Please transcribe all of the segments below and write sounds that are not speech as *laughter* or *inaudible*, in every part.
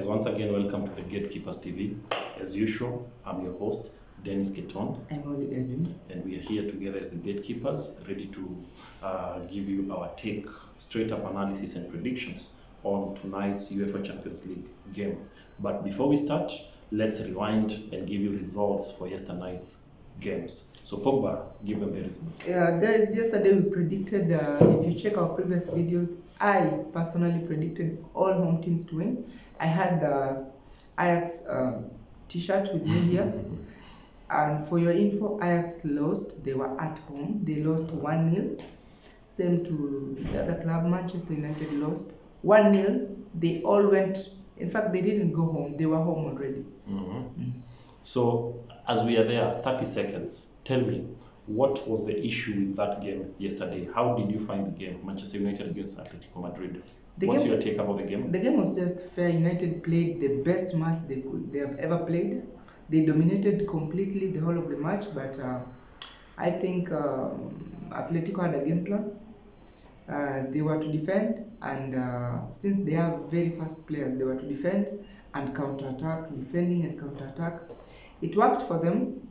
guys, once again, welcome to the Gatekeepers TV. As usual, I'm your host, Dennis Keton, I'm Oli Edwin. and we are here together as the Gatekeepers, ready to uh, give you our take, straight up analysis and predictions on tonight's UEFA Champions League game. But before we start, let's rewind and give you results for yesternight's games. So, Pogba, give them the results. Yeah, guys, yesterday we predicted, uh, if you check our previous videos, I personally predicted all home teams to win. I had the Ajax um, t-shirt with me here. *laughs* And for your info, Ajax lost. They were at home. They lost 1 0. Same to the other club, Manchester United lost 1 0. They all went, in fact, they didn't go home. They were home already. Mhm. So, as we are there, 30 seconds, tell me, what was the issue with that game yesterday? How did you find the game, Manchester United against Atletico Madrid? The What's game- your take about the game? The game was just fair. United played the best match they could they have ever played. They dominated completely the whole of the match, but uh, I think um, Atletico had a game plan. Uh, they were to defend, and uh, since they have very fast players, they were to defend and counter attack, defending and counter attack. It worked for them.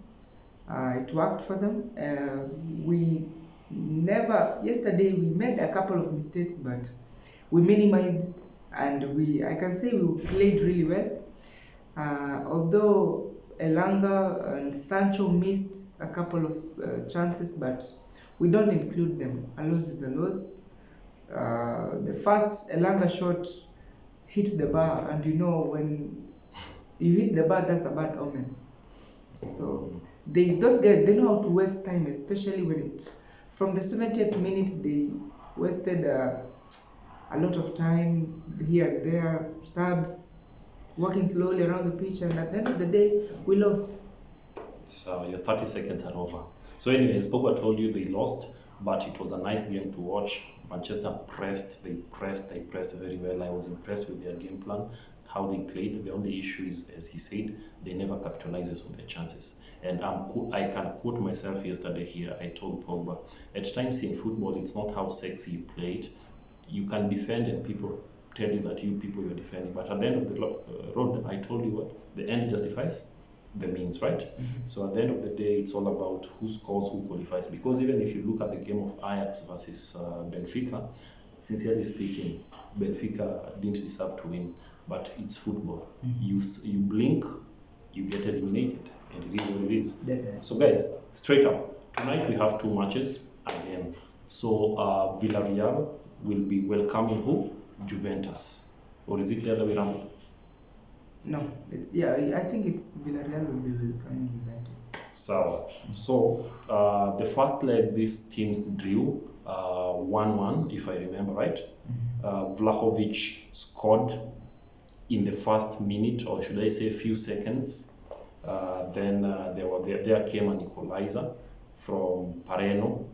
Uh, it worked for them. Uh, we never yesterday we made a couple of mistakes, but we minimized and we I can say we played really well. Uh, although Elanga and Sancho missed a couple of uh, chances, but we don't include them. A loss is a loss. Uh, the first Elanga shot hit the bar, and you know when you hit the bar, that's a bad omen. So they those guys they know how to waste time, especially when it from the 70th minute they wasted uh, a lot of time here and there, subs, walking slowly around the pitch, and at the end of the day, we lost. So, your 30 seconds are over. So, anyways, Pogba told you they lost, but it was a nice game to watch. Manchester pressed, they pressed, they pressed very well. I was impressed with their game plan, how they played. The only issue is, as he said, they never capitalizes on their chances. And I'm, I can quote myself yesterday here. I told Pogba, at times in football, it's not how sexy you play it. You can defend and people tell you that you people you're defending. But at the end of the uh, road, I told you what? The end justifies the means, right? So at the end of the day, it's all about who scores, who qualifies. Because even if you look at the game of Ajax versus uh, Benfica, sincerely speaking, Benfica didn't deserve to win. But it's football. You you blink, you get eliminated, and it is what it is. Definitely. So guys, straight up, tonight we have two matches again. So uh, Villarreal will be welcoming who? Juventus. Or is it the other way around? No, it's yeah. I think it's Villarreal will be welcoming Juventus. So, so uh, the first leg, these teams drew uh, 1-1, if I remember right. Uh, Vlahovic scored in the first minute, or should I say, a few seconds. Uh, then uh, there, were, there, there came an equalizer from Pareno,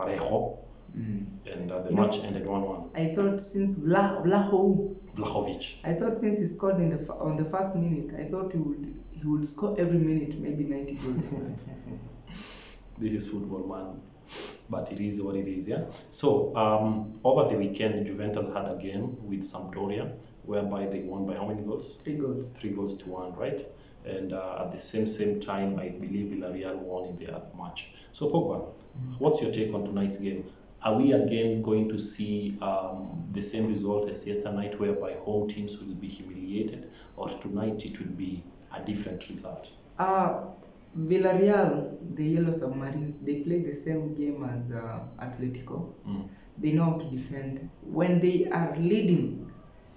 Parejo, and uh, the match ended 1-1. I thought since Vla Vlaho, Vlahovic. I thought since he scored in the on the first minute, I thought he would he would score every minute, maybe 90 goals. *laughs* this is football, man. But it is what it is, yeah. So um, over the weekend, Juventus had a game with Sampdoria, whereby they won by how many goals? Three goals. Three goals to one, right? And uh, at the same same time, I believe Villarreal won in the other match. So Pogba, what's your take on tonight's game? Are we again going to see um, the same result as yesterday night, whereby home teams will be humiliated, or tonight it will be a different result? Uh, Villarreal, the Yellow Submarines, they play the same game as uh, Atletico. Mm. They know how to defend. When they are leading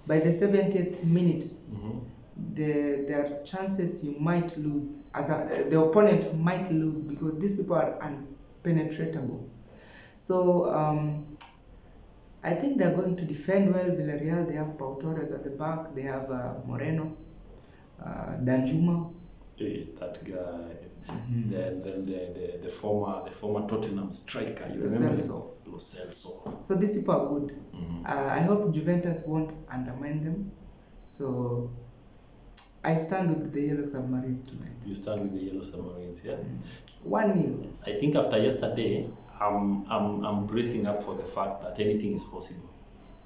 by the 70th minute, Mhm. the, there are chances you might lose, as a, the opponent might lose because these people are unpenetratable. So um, I think they're going to defend well. Villarreal, they have Pau Torres at the back, they have uh, Moreno, uh, Danjuma. Eh, that guy, then then the, the, the former the former Tottenham striker, you Lo remember? Celso. Lo Celso. So these people are good. Mhm. Uh, I hope Juventus won't undermine them. So I stand with the Yellow Submarines tonight. You stand with the Yellow Submarines, yeah. One nil. I think after yesterday, I'm, I'm, I'm bracing up for the fact that anything is possible.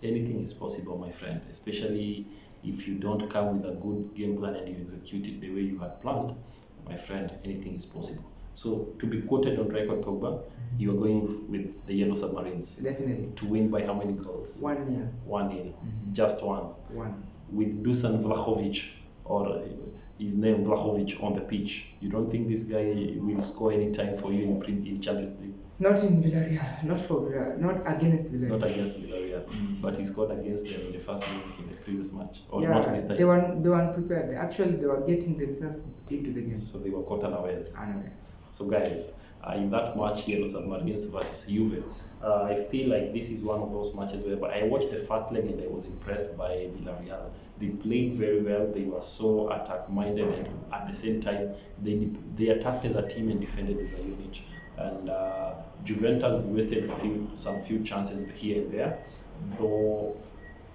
Anything is possible, my friend, especially if you don't come with a good game plan and you execute it the way you had planned, my friend, anything is possible. So to be quoted on record, Pogba, you are going with the Yellow Submarines Definitely. to win by how many goals? One year. One nil, Mhm. just one. One. With Dusan Vlahovic or uh, his name Vlahovic on the pitch, you don't think this guy will score any time for you in, in Champions League? Not in Villarreal. Not for Villarreal. Not against Villarreal. Not against Villarreal, but he scored against them in the first minute in the previous match, or yeah, not this time. they were they were unprepared. Actually, they were getting themselves into the game. So they were caught unawares. Anyway. So guys, in that match, Yellow Submarines versus Juve, uh, I feel like this is one of those matches where but I watched the first leg and I was impressed by Villarreal. They played very well. They were so attack minded and at the same time they they attacked as a team and defended as a unit. And uh, Juventus wasted few some few chances here and there, though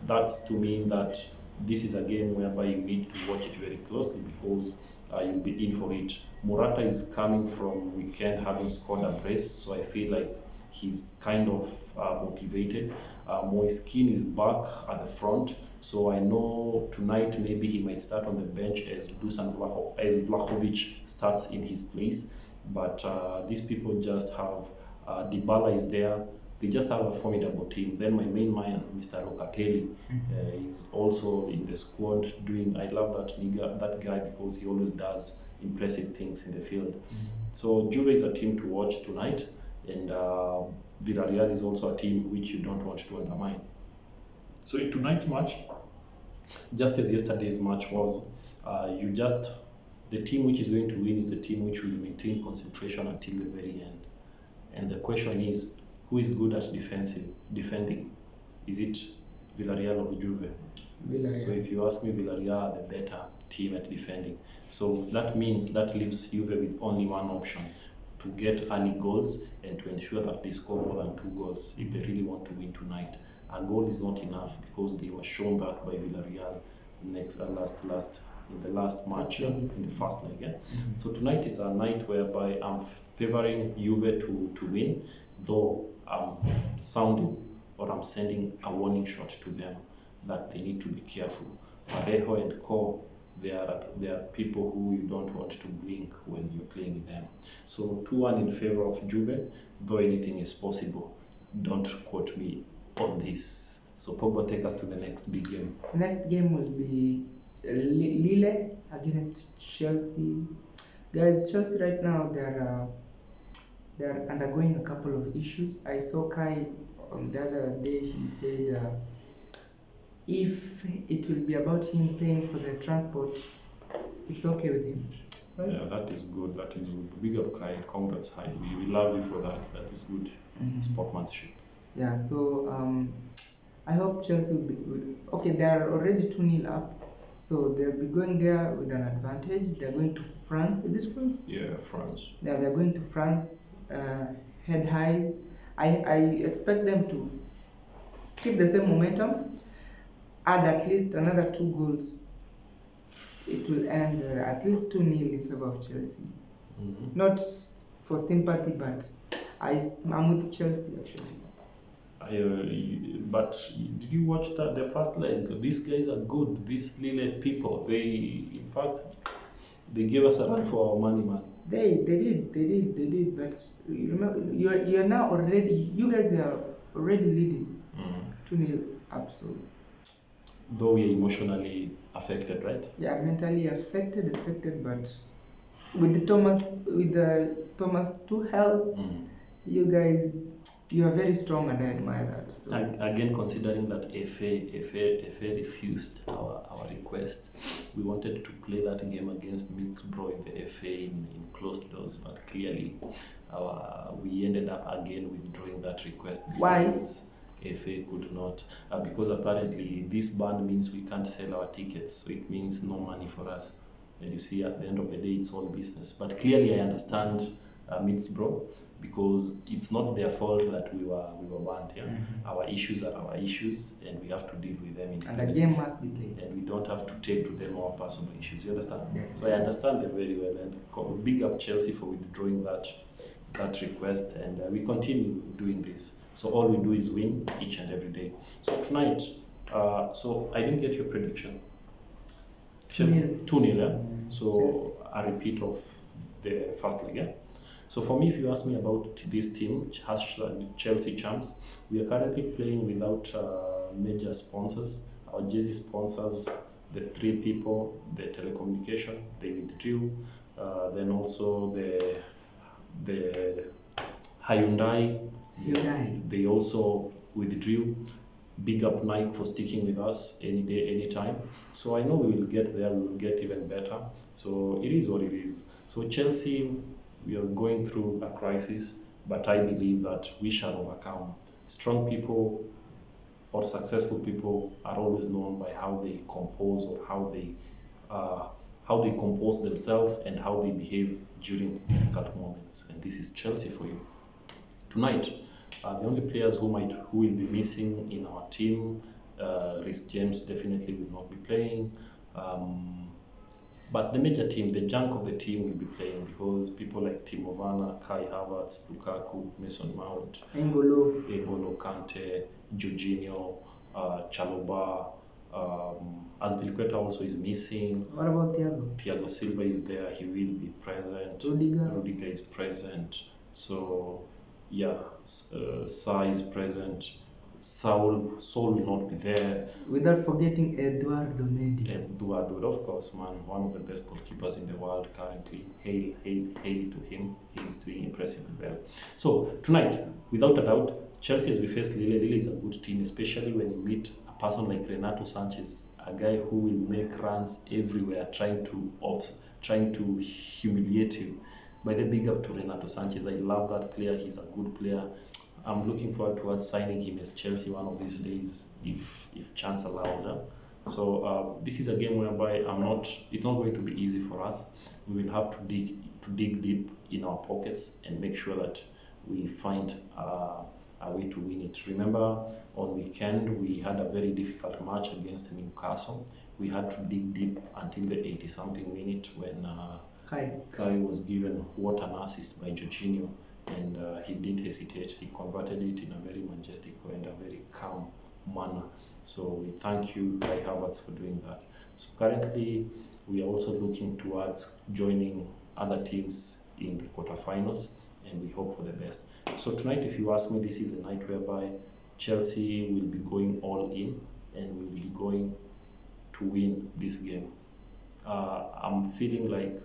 that's to mean that this is a game whereby you need to watch it very closely because uh, you'll be in for it. Murata is coming from weekend having scored a brace, so I feel like he's kind of uh, motivated. Uh, Moise Kean is back at the front, so I know tonight maybe he might start on the bench as Dusan Vlaho- as Vlahovic starts in his place. But uh, these people just have uh, Dybala is there. They just have a formidable team. Then my main man, Mr. Locatelli, uh, is also in the squad doing. I love that nigga, that guy because he always does impressive things in the field. So Juve is a team to watch tonight, and uh, Villarreal is also a team which you don't want to undermine. So in tonight's match, just as yesterday's match was, uh, you just the team which is going to win is the team which will maintain concentration until the very end. And the question is, who is good at defensive defending? Is it Villarreal or Juve? Villarreal. So if you ask me, Villarreal are the better team at defending. So that means that leaves Juve with only one option to get early goals and to ensure that they score more than two goals if they really want to win tonight. A goal is not enough because they were shown that by Villarreal next uh, last last in the last match uh, in the first leg. Yeah? So tonight is a night whereby I'm favoring Juve to, to win, though I'm sounding or I'm sending a warning shot to them that they need to be careful. Parejo and Co. They are they are people who you don't want to blink when you're playing them. So two one in favor of Juve, though anything is possible. Don't quote me on this. So Pogba take us to the next big game. The next game will be Lille against Chelsea. Guys, Chelsea right now they're uh, they're undergoing a couple of issues. I saw Kai on the other day. He said uh, if it will be about him paying for the transport, it's okay with him. Right? Yeah, that is good. That is good. Big up Kai. Congrats, Kai. We, we love you for that. That is good Mhm. sportsmanship. Yeah, so um, I hope Chelsea will be will, okay. They are already 2 0 up, so they'll be going there with an advantage. They're going to France. Is it France? Yeah, France. Yeah, they're going to France, uh, head highs. I, I expect them to keep the same momentum, add at least another two goals. It will end uh, at least 2 0 in favor of Chelsea. Mhm. Not for sympathy, but I, I'm with Chelsea actually. I, uh, but did you watch that the first leg? These guys are good. These little people. They, in fact, they gave us a run for our money, man. They they did they did they did but you remember you're you're now already you guys are already leading two 0 up so Though we are emotionally affected, right? yeah mentally affected affected but with the Thomas with the Thomas Tuchel mm-hmm. You guys you are very strong and I admire that so Again, considering that FA, FA, FA refused our, our request, we wanted to play that game against Middlesbrough in the FA in, in closed doors, but clearly our, we ended up again withdrawing that request. Why? because FA could not, uh, because apparently this ban means we can't sell our tickets, so it means no money for us. And you see, at the end of the day, it's all business. But clearly, I understand uh, Middlesbrough because it's not their fault that we were we were banned. Yeah, Mhm. our issues are our issues, and we have to deal with them. and the game must be played and we don't have to take to them our personal issues. You understand? Definitely. So I understand them very well, and big up Chelsea for withdrawing that that request, and uh, we continue doing this. So all we do is win each and every day. So tonight, uh, so I didn't get your prediction. 2-0. 2 0, yeah? So Chelsea. a repeat of the first leg, yeah? So for me, if you ask me about this team, Ch- Chelsea champs, we are currently playing without uh, major sponsors. Our jersey sponsors, the three people, the telecommunication, they withdrew. Uh, then also the the Hyundai, Hyundai. they also withdrew. Big up Nike for sticking with us any day, anytime. So I know we will get there. We will get even better. So it is what it is. So Chelsea, we are going through a crisis, but I believe that we shall overcome. Strong people or successful people are always known by how they compose or how they uh, how they compose themselves and how they behave during difficult moments. And this is Chelsea for you. Tonight, uh, the only players who might who will be missing in our team, uh, Reece James definitely will not be playing. Um, but the major team, the junk of the team will be playing because people like Timo Werner, Kai Havertz, Lukaku, Mason Mount, N'Golo, N'Golo Kante, Jorginho, uh, Chalobah, um, Azpilicueta also is missing. What about Thiago? Thiago Silva is there, he will be present. Rudiger. Rudiger is present. So, yeah, uh, Sa is present. Saul, Saul will not be there. Without forgetting Eduardo Mendy. Eduardo, of course, man, one of the best goalkeepers in the world currently. Hail, hail, hail to him. He's doing impressively well. So tonight, without a doubt, Chelsea as we face Lille, Lille is a good team, especially when you meet a person like Renato Sanches, a guy who will make runs everywhere, trying to obs- trying to humiliate you. By the big up to Renato Sanches, I love that player. He's a good player. I'm looking forward towards signing him as Chelsea one of these days, if if chance allows. Yeah? So uh, this is a game whereby I'm not. It's not going to be easy for us. We will have to dig to dig deep in our pockets and make sure that we find uh, a way to win it. Remember, on weekend we had a very difficult match against Newcastle. We had to dig deep until the 80 something minute when uh, Kai. Kai was given what an assist by Jorginho, and uh, he didn't hesitate. He converted it in a very majestic way and a very calm manner. So we thank you, Kai Havertz, for doing that. So currently, we are also looking towards joining other teams in the quarterfinals, and we hope for the best. So tonight, if you ask me, this is a night whereby Chelsea will be going all in, and will be going to win this game. Uh, I'm feeling like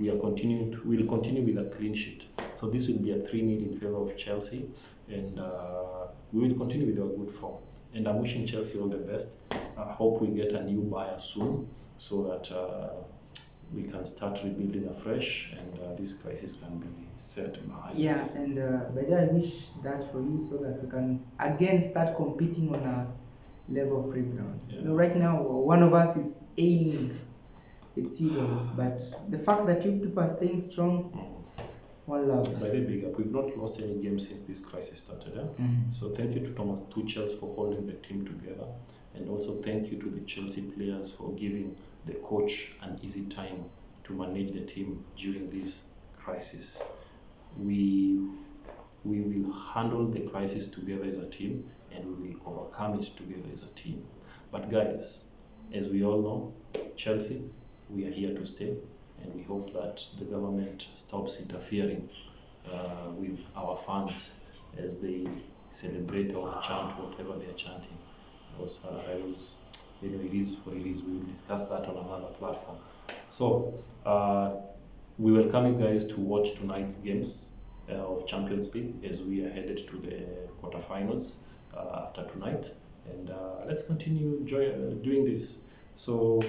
we are continuing to, we'll continue with a clean sheet. So this will be a 3 nil in favor of Chelsea, and uh, we will continue with our good form. And I'm wishing Chelsea all the best. I hope we get a new buyer soon so that uh, we can start rebuilding afresh and uh, this crisis can be set behind Yeah, us. and uh, by the way, I wish that for you so that we can again start competing on a level playground. Yeah. You know, right now, one of us is ailing. It's guys, but the fact that you people are staying strong, one love. By the big up, we've not lost any games since this crisis started. Eh? Mm. So thank you to Thomas Tuchel for holding the team together, and also thank you to the Chelsea players for giving the coach an easy time to manage the team during this crisis. We we will handle the crisis together as a team, and we will overcome it together as a team. But guys, as we all know, Chelsea, we are here to stay, and we hope that the government stops interfering uh, with our fans as they celebrate or chant whatever they are chanting. Because uh, I was, you know, what it is. We will discuss that on another platform. So uh, we welcome you guys to watch tonight's games uh, of Champions League as we are headed to the quarterfinals uh, after tonight, and let's continue doing this. So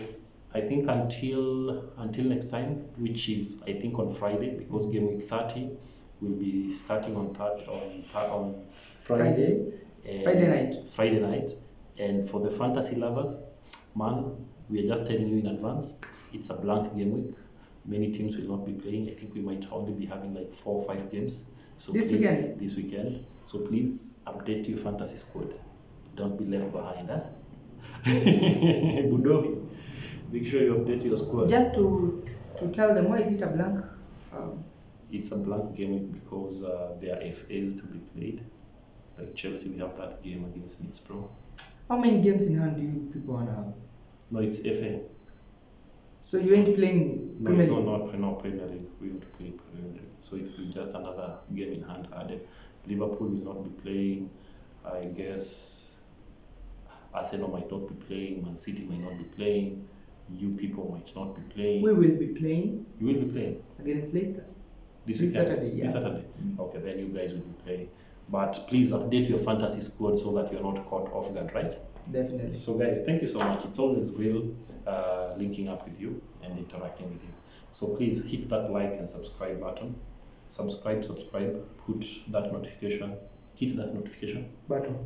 I think until until next time, which is I think on Friday, because mm-hmm. game week 30 will be starting on third on on Friday. and- Friday night. Friday night. And for the fantasy lovers, man, we are just telling you in advance, it's a blank game week. Many teams will not be playing. I think we might only be having like four or five games. So This please, weekend? This weekend. So please update your fantasy squad. Don't be left behind, huh? *laughs* make sure you update your squad. Just to to tell them why is it a blank? Um, it's a blank game because uh, there are FAs to be played. Like Chelsea, we have that game against Middlesbrough. how many games in hand do you people wanna have? No, it's FA. So you ain't playing No, Premier no, League? not Premier League. We play Premier League. So it will be just another game in hand added. Liverpool will not be playing. I guess Arsenal might not be playing. Man City might not be playing. You people might not be playing. We will be playing you will be playing against Leicester. this, This? Saturday, yeah. This Saturday. Mm. Okay, then you guys will be playing. But please update your fantasy squad so that you're not caught off guard, right? Definitely. So guys, thank you so much. It's always real uh, linking up with you and interacting with you. So please hit that like and subscribe button. Subscribe, subscribe, put that notification, hit that notification, Button.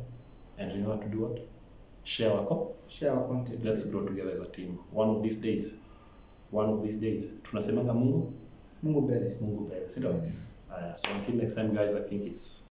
and you know how to do what? share wako? Share our content. Let's grow together as a team. One of these days. One of these days. Tunasemanga Mungu? Mungu mbele. Mungu mbele si uh, so until next time guys i think it's